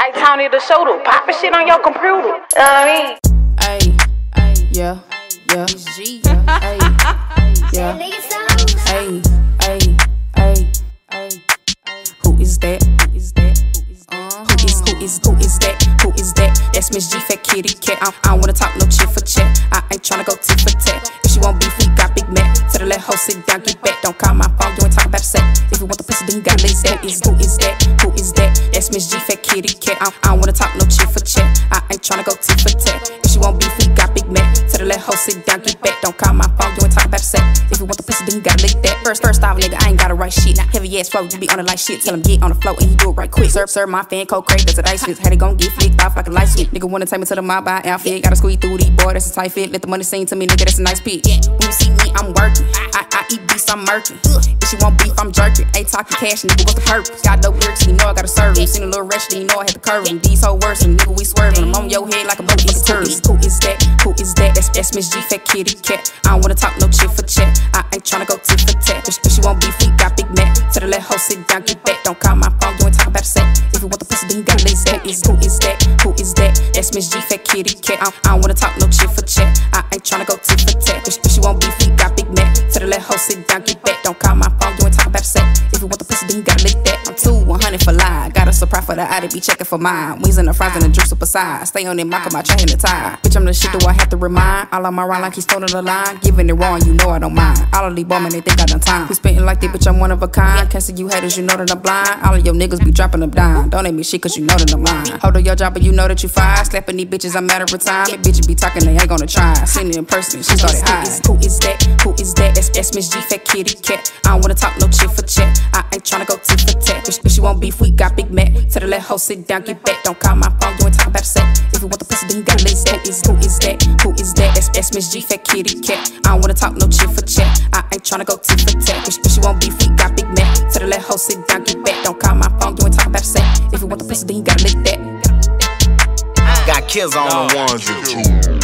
AToney the shooter, popping shit on your computer. You know what I mean? Ayy, ayy, yeah, yeah, yeah, ayy, yeah, ayy. Who is that? Who is that? Who is that? Uh-huh. Who is who is who is that? Who is that? That's Miss G, fat kitty cat. I, I don't wanna talk no chit for chat. I ain't tryna go tit for tat. If she want beef, we got Big Mac. Her let hoe sit down, get back. Don't call my phone, you ain't talk about sex. If you want the pussy, then you that. Is who is that? Who is that? That's Miss G, fat kitty cat. I, I don't wanna talk no chit for chat. I ain't tryna go tit for tat. Hoe sit down, get back. Don't call my phone, you ain't talk about sex. If you want the pussy, then you gotta lick that. First, first off, nigga, I ain't gotta write shit. Heavy ass flow, you be on it like shit. Tell him get on the floor and he do it right quick. Serve, serve my fan code crazy, that's a dice fit. How they gon' get flicked off like a light switch. Nigga wanna take me to the mob by outfit. Gotta squeeze through these boy, that's a tight fit. Let the money sing to me, nigga, that's a nice pitch. When you see me, I'm working. I, I eat beef, I'm murking. If she want beef, I'm jerking. Ain't talking cash, nigga, what's the purpose? Got dope lyrics, you know I gotta serve. Seen a little wretched, you know I had to curve him. These whole words, and nigga, we swerving. I'm on your head like a motherfucking turtle. Who is that? Is that? That's, that's Miss G, fat kitty cat. I don't wanna talk no chit for chat. I ain't tryna go tit for tat. If, she want beef, we got Big Mac. Tell her let hoe sit down, get back. Don't call my phone, you ain't talk about sex. If you want the pussy, then you gotta lay that. Is who is that? Who is that? That's Miss G, fat kitty cat. I, I don't wanna talk no chit for chat. I ain't tryna go tit for tat. If, she want beef, we got Big Mac. Tell her let hoe sit down, get back. Don't call my phone, you ain't talk about sex. If you want two 100 for lie. Got a surprise for the eye to be checking for mine. Wings in the fries and the juice up aside. Stay on that mark of my chain and tie. Bitch, I'm the shit, do I have to remind? All of my rhyme like he's stolen the line. Giving it wrong, you know I don't mind. All of these bummin', they think I done time. We spittin' like that, bitch, I'm one of a kind. Can't see you haters, you know that I'm blind. All of your niggas be dropping them dime. Don't name me shit, cause you know that I'm lying. Hold on your job, but you know that you fine. Slapping these bitches, I'm matter of time. That bitches be talking, they ain't gonna try. Seen it in person, she started high. Who is that? Who is that? That's, that's Miss G, fat kitty cat. I don't wanna talk no ain't tryna go tit for tat. If, if she want beef, we got Big Mac. Tell her let hoe sit down, get back. Don't call my phone, you ain't talk about sex. If you want the pussy, then you gotta lay that. Is who is that? Who is that? That's, that's Miss G, fat kitty cat. I don't wanna talk no chit for chat. I ain't tryna go tit for tat. If, if she want beef, we got Big Mac. Tell her let hoe sit down, get back. Don't call my phone, you ain't talk about sex. If you want the pussy, then you gotta lick that. Got kids on the ones and twos.